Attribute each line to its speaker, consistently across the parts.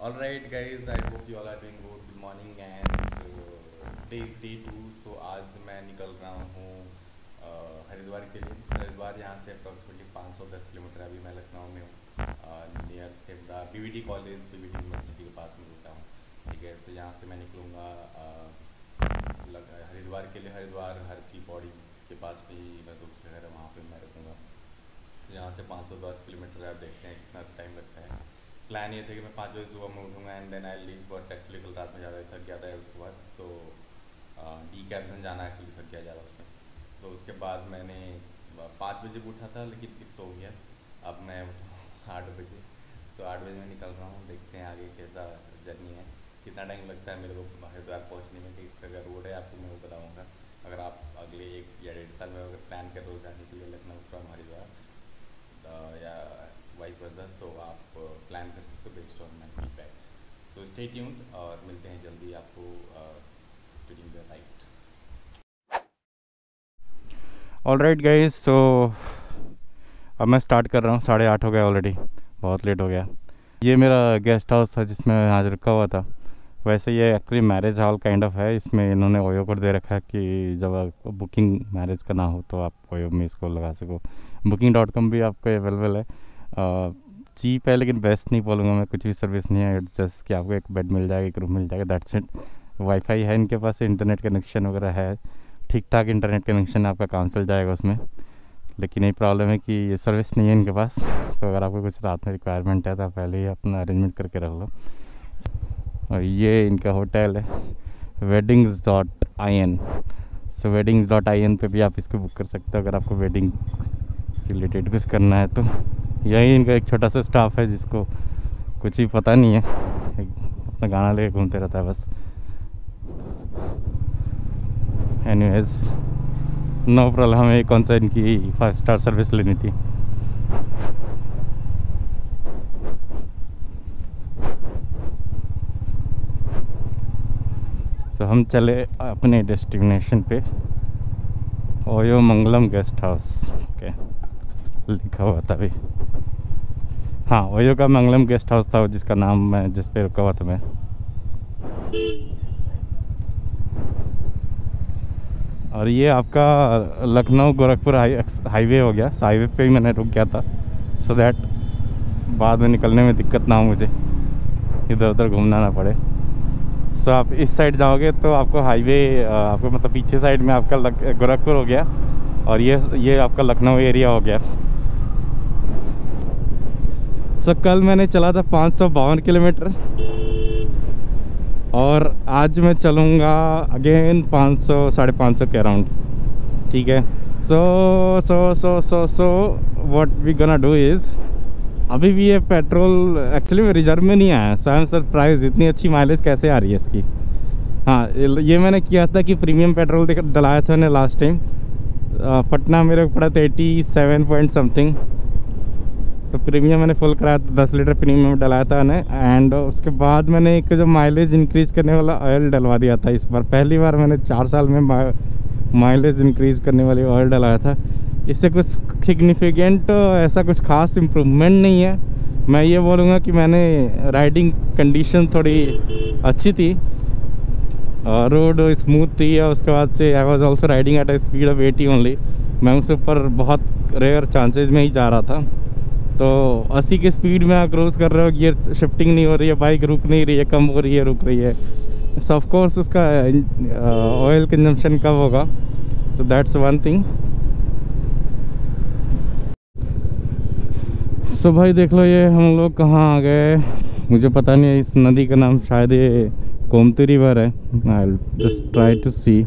Speaker 1: Hope you all are doing good. Good morning and uh, day day two so आज मैं निकल रहा हूँ uh, हरिद्वार के लिए। हरिद्वार यहाँ से अप्रॉक्सीमेटली 510 किलोमीटर अभी मैं लखनऊ में हूँ। नियर से B V D college B V D university के पास में रहता हूँ। ठीक है तो यहाँ से मैं निकलूँगा uh, हरिद्वार के लिए। हरिद्वार हर की बॉडी के पास भी मैं दूसरे घर है वहाँ पर मैं रुकूँगा यहाँ से 510 किलोमीटर आप देखते हैं कितना टाइम लगता है। प्लान ये था कि मैं पाँच बजे सुबह में उठूँगा and then I leave but actually कल रात में ज़्यादा थक गया था उसके बाद। तो डी कैब जाना एक्चुअली थक गया ज़्यादा उसमें। तो उसके बाद मैंने पाँच बजे उठा था लेकिन फिर सो गया। अब मैं आठ बजे। तो आठ बजे मैं निकल रहा हूँ, देखते हैं आगे कैसा जर्नी है। कितना टाइम लगता है मेरे को हरिद्वार पहुँचने में कि अगर रोड है आपको मैं वो बताऊँगा अगर आप अगले एक या डेढ़ साल में अगर प्लान कर रहे हो जाने के लिए लखनऊ फ्रॉम हरिद्वार uh, या वाइस वर्सा सो आप प्लान कर सकते हो based on my feedback so stay tuned और मिलते हैं जल्दी आपको during the right
Speaker 2: all right guys so अब मैं स्टार्ट कर रहा हूँ, साढ़े आठ हो गया ऑलरेडी बहुत लेट हो गया। ये मेरा गेस्ट हाउस था जिसमें आज रुका हुआ था। वैसे ये actually marriage hall kind of है, इसमें इन्होंने ओयो कोड दे रखा है कि जब बुकिंग मैरिज का ना हो तो आप ओयो में इसको लगा सको। बुकिंग डॉट कॉम भी आपको अवेलेबल है। चीप है, लेकिन बेस्ट नहीं बोलूँगा मैं, कुछ भी सर्विस नहीं है जस्ट कि आपको एक बेड मिल जाएगा एक रूम मिल जाएगा दैट्स इट वाईफाई है इनके पास इंटरनेट कनेक्शन वगैरह है ठीक ठाक इंटरनेट कनेक्शन आपका काम चल जाएगा उसमें, लेकिन यही प्रॉब्लम है कि ये सर्विस नहीं है इनके पास तो अगर आपको कुछ रात में रिक्वायरमेंट है तो आप पहले ही अपना अरेंजमेंट करके रख लो। और ये इनका होटल है weddings dot I N so weddings dot I N पर भी आप इसको बुक कर सकते हो, अगर आपको वेडिंग रिलेटेड कुछ करना है तो। यही इनका एक छोटा सा स्टाफ है जिसको कुछ ही पता नहीं है। अपना गाना लेके घूमते रहता है बस। एनीवेज नो प्रॉब्लम हमें कौन सा इनकी फाइव स्टार सर्विस लेनी थी। तो हम चले अपने डेस्टिनेशन पे। OYO Mangalam guest house okay लिखा हुआ था अभी। हाँ वही का मंगलम गेस्ट हाउस था जिसका नाम मैं, जिस पे रुका हुआ था मैं। और ये आपका लखनऊ गोरखपुर हाईवे हो गया। हाईवे पे ही मैंने रुक गया था। सो दैट बाद में निकलने में दिक्कत ना हो मुझे। इधर उधर घूमना ना पड़े। सो so, आप इस साइड जाओगे तो आपको हाईवे आपको मतलब पीछे साइड में आपका गोरखपुर हो गया। और ये ये आपका लखनऊ एरिया हो गया। सो कल मैंने चला था पाँच सौ बावन किलोमीटर। और आज मैं चलूँगा अगेन 500 साढ़े पाँच सौ के अराउंड ठीक है? So so so so so what we gonna do is अभी भी ये पेट्रोल एक्चुअली मैं रिज़र्व में नहीं आया। सो आई एम सरप्राइज़ इतनी अच्छी माइलेज कैसे आ रही है इसकी? हाँ ये मैंने किया था कि प्रीमियम पेट्रोल डलाया था मैंने लास्ट टाइम पटना मेरे को पड़ा था एटी सेवन पॉइंट समथिंग तो प्रीमियम मैंने फुल कराया था, दस लीटर प्रीमियम डलाया था मैंने एंड उसके बाद मैंने एक जो माइलेज इंक्रीज करने वाला ऑयल डलवा दिया था इस बार। पहली बार मैंने चार साल में माइलेज इंक्रीज करने वाली ऑयल डलाया था। इससे कुछ सिग्निफिकेंट ऐसा कुछ खास इम्प्रूवमेंट नहीं है। मैं ये बोलूँगा कि मैंने राइडिंग कंडीशन थोड़ी अच्छी थी रोड स्मूथ थी, और उसके बाद से I was also riding at a speed of eighty only मैं उसके ऊपर बहुत रेयर चांसेस में ही जा रहा था। तो 80 की स्पीड में आप क्रूज कर रहे हो गियर शिफ्टिंग नहीं हो रही है बाइक रुक नहीं रही है, कम हो रही है, रुक रही है। सो ऑफ़ कोर्स उसका ऑयल कंजम्पशन कम होगा। So that's one thing so भाई देख लो ये हम लोग कहाँ आ गए। मुझे पता नहीं है इस नदी का नाम, शायद ये कोमती रिवर है। I just try to see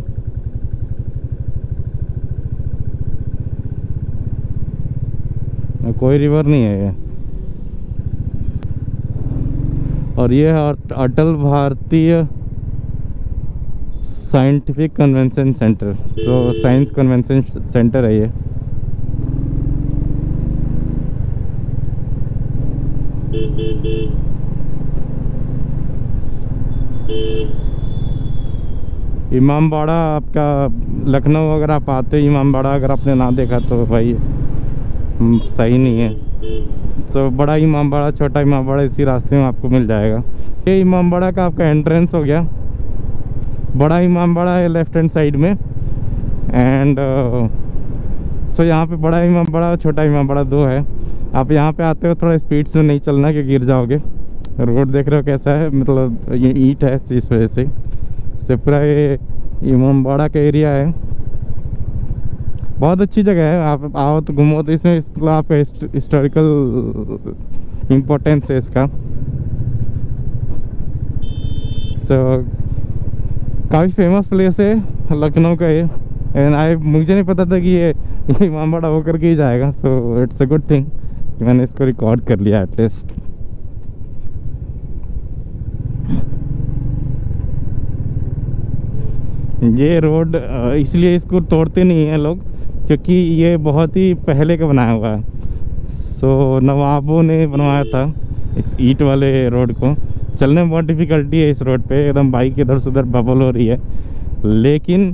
Speaker 2: कोई रिवर नहीं है ये। और ये Atal Bharatiya scientific convention centre तो साइंस कन्वेंशन सेंटर है ये। इमामबाड़ा आपका लखनऊ अगर आप आते हो, इमामबाड़ा अगर आपने ना देखा तो भाई सही नहीं है। तो बड़ा इमामबाड़ा छोटा इमामबाड़ा इसी रास्ते में आपको मिल जाएगा। ये इमामबाड़ा का आपका एंट्रेंस हो गया। बड़ा इमामबाड़ा है लेफ़्ट हैंड साइड में। एंड सो so, यहाँ पे बड़ा इमामबाड़ा और छोटा इमामबाड़ा दो है। आप यहाँ पे आते हो थोड़ा स्पीड से नहीं चलना कि गिर जाओगे। रोड देख रहे हो कैसा है? मतलब ये ईट है इस वजह से। पूरा ये इमामबाड़ा का एरिया है। बहुत अच्छी जगह है। आप आओ तो घूमो। तो इसमें मतलब आपका हिस्टोरिकल इम्पोर्टेंस है इसका। तो काफ़ी फ़ेमस प्लेस है लखनऊ का ये। एंड आई मुझे नहीं पता था कि ये इमामबाड़ा होकर के ही जाएगा। So it's a good thing मैंने इसको रिकॉर्ड कर लिया एटलीस्ट ये रोड इसलिए इसको तोड़ते नहीं हैं लोग। क्योंकि ये बहुत ही पहले का बनाया हुआ है। सो नवाबों ने बनवाया था इस ईट वाले रोड को। चलने में बहुत डिफ़िकल्टी है इस रोड पे। एकदम बाइक इधर से उधर बबल हो रही है। लेकिन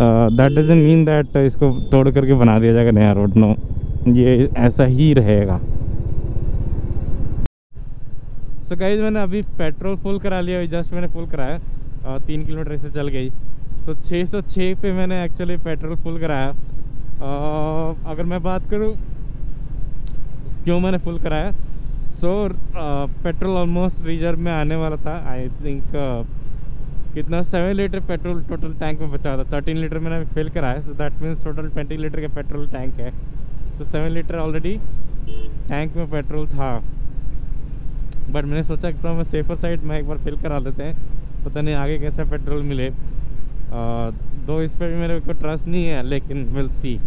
Speaker 2: दैट डजेंट मीन दैट इसको तोड़ करके बना दिया जाएगा नया रोड नो ये ऐसा ही रहेगा। सो so गाइज़ मैंने अभी पेट्रोल फुल करा लिया। जस्ट मैंने फुल कराया। तीन किलोमीटर से चल गई। सो सौ छः पे मैंने एक्चुअली पेट्रोल फुल कराया। अगर मैं बात करूँ क्यों मैंने फुल कराया so so, petrol almost reserve में आने वाला था आई थिंक कितना? Seven litre petrol total tank में बचा था। थर्टीन लीटर मैंने फिल कराया so that means total twenty litre का पेट्रोल टैंक है। तो सेवन लीटर ऑलरेडी टैंक में पेट्रोल था। बट मैंने सोचा कि मैं सेफर साइड में एक बार फिल करा लेते हैं। पता नहीं आगे कैसा पेट्रोल मिले। दो इस पर भी मेरे को ट्रस्ट नहीं है लेकिन विल सी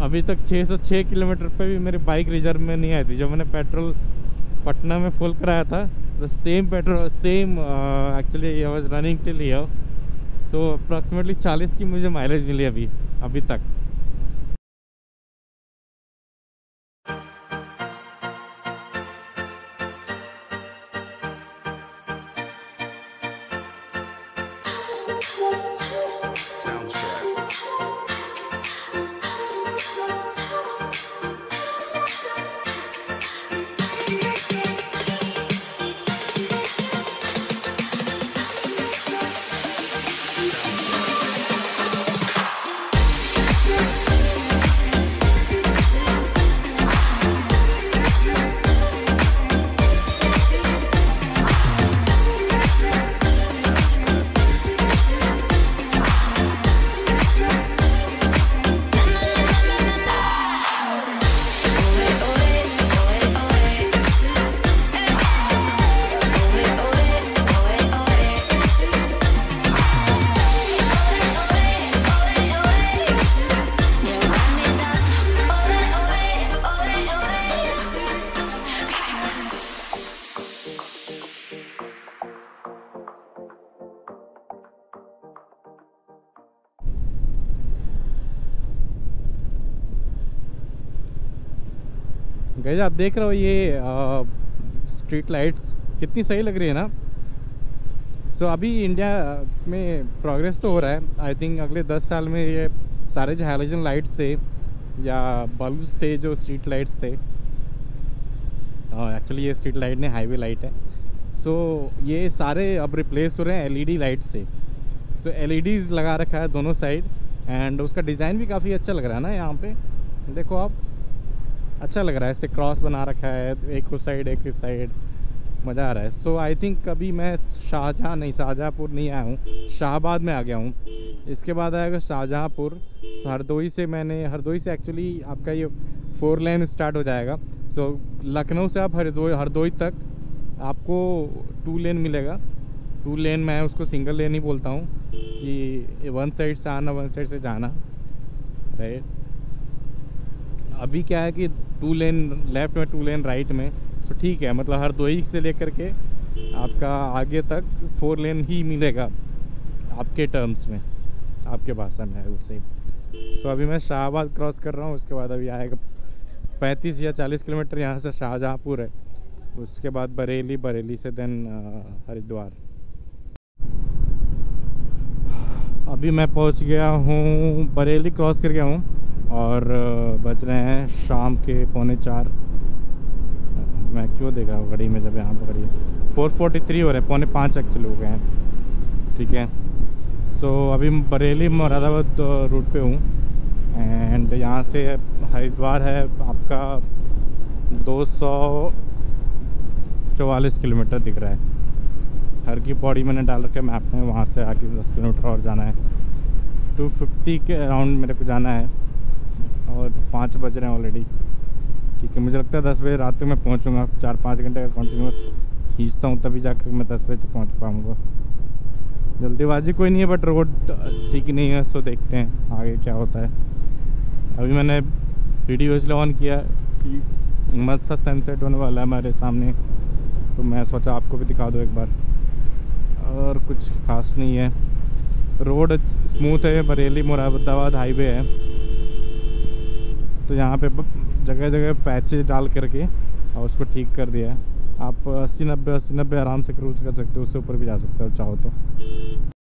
Speaker 2: अभी तक 606 किलोमीटर पे भी मेरी बाइक रिज़र्व में नहीं आई थी। जब मैंने पेट्रोल पटना में फुल कराया था the same petrol same actually I was running till here so approximately 40 की मुझे माइलेज मिली अभी अभी तक। गैज आप देख रहे हो ये स्ट्रीट लाइट्स कितनी सही लग रही है ना? सो so, अभी इंडिया में प्रोग्रेस तो हो रहा है। आई थिंक अगले दस साल में ये सारे जो हेलोजन लाइट्स थे या बल्ब्स थे जो स्ट्रीट लाइट्स थे एक्चुअली ये स्ट्रीट लाइट नहीं हाईवे लाइट है। सो so, ये सारे अब रिप्लेस हो रहे हैं एलईडी लाइट से सो। So, एलईडीज लगा रखा है दोनों साइड एंड उसका डिज़ाइन भी काफ़ी अच्छा लग रहा है ना यहाँ पे? देखो आप। अच्छा लग रहा है, ऐसे क्रॉस बना रखा है, एक उस साइड एक इस साइड मज़ा आ रहा है। सो आई थिंक कभी मैं शाहजहाँ, नहीं, शाहजहाँपुर नहीं आया हूँ, शाहबाद में आ गया हूँ। इसके बाद आएगा शाहजहाँपुर, हरदोई से मैंने, हरदोई से एक्चुअली आपका ये फोर लेन स्टार्ट हो जाएगा। सो लखनऊ से आप हरदोई हरदोई तक आपको टू लेन मिलेगा। टू लेन मैं उसको सिंगल लेन ही बोलता हूँ कि वन साइड से आना वन साइड से जाना राइट अभी क्या है कि टू लेन लेफ़्ट में टू लेन राइट में तो ठीक है मतलब हर दो ही से लेकर के आपका आगे तक फोर लेन ही मिलेगा आपके टर्म्स में, आपके भाषा में है उससे तो अभी मैं शाहबाद क्रॉस कर रहा हूँ, उसके बाद अभी आएगा पैंतीस या चालीस किलोमीटर यहाँ से शाहजहाँपुर है। उसके बाद बरेली बरेली से देन हरिद्वार। अभी मैं पहुँच गया हूँ, बरेली क्रॉस कर गया हूँ। और बज रहे हैं शाम के पौने चार। मैं क्यों देख रहा हूँ घड़ी में जब यहाँ पर घड़ी फोर फोर्टी थ्री हो रहे हैं पौने पाँच एक्चुअली हो गए हैं। ठीक है? सो so, अभी बरेली मुरादाबाद रूट पे हूँ। एंड यहाँ से हरिद्वार है आपका दो सौ चौवालीस किलोमीटर दिख रहा है। हर की पौड़ी मैंने डाल रखे मैप में। वहाँ से आके दस किलोमीटर और जाना है। टू फिफ्टी के अराउंड मेरे को जाना है। और पाँच बज रहे हैं ऑलरेडी ठीक है, मुझे लगता है दस बजे रात तक मैं पहुँचूँगा। चार पाँच घंटे का कंटिन्यूस खींचता हूँ, तभी जाकर मैं दस बजे तक पहुँच पाऊँगा। जल्दीबाजी कोई नहीं है बट रोड ठीक नहीं है सो देखते हैं आगे क्या होता है। अभी मैंने वीडियो इसलिए ऑन किया कि मस्त सा सनसेट होने वाला है हमारे सामने। तो मैं सोचा आपको भी दिखा दूँ एक बार। और कुछ खास नहीं है। रोड स्मूथ है बरेली मुरादाबाद हाईवे है। तो यहाँ पे जगह जगह पैचेज डाल करके और उसको ठीक कर दिया है। आप अस्सी नब्बे अस्सी नब्बे आराम से क्रूज कर सकते हो, उससे ऊपर भी जा सकते हो, चाहो तो।